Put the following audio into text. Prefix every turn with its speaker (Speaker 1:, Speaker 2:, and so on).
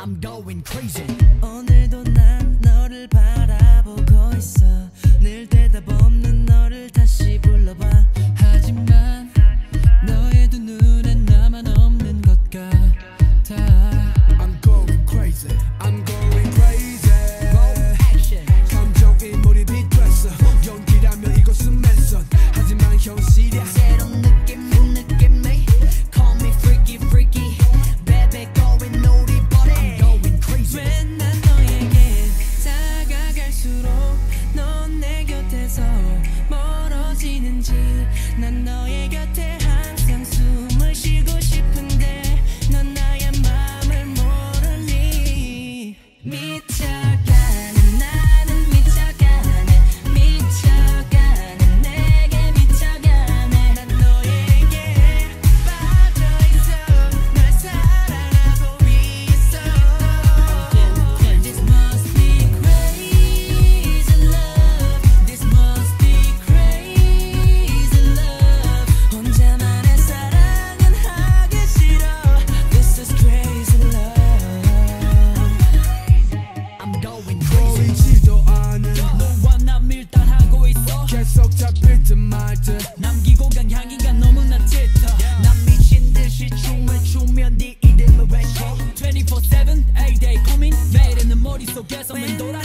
Speaker 1: I'm going crazy.
Speaker 2: 오늘도 난 너를 바라보고 있어. 늘 대답 없는 너를 다시 불러봐. 하지만 너의 두 눈엔 나만 없는 것 같아. 멀어지는지 난 너의 곁에 한 남기고 간 향기가 너무나 짙어. 난 미친 듯이
Speaker 1: 춤을 추면
Speaker 3: 네 이름을 외쳐.
Speaker 1: 24-7 A-Day 고민 매일에는 머릿속에서만 돌아.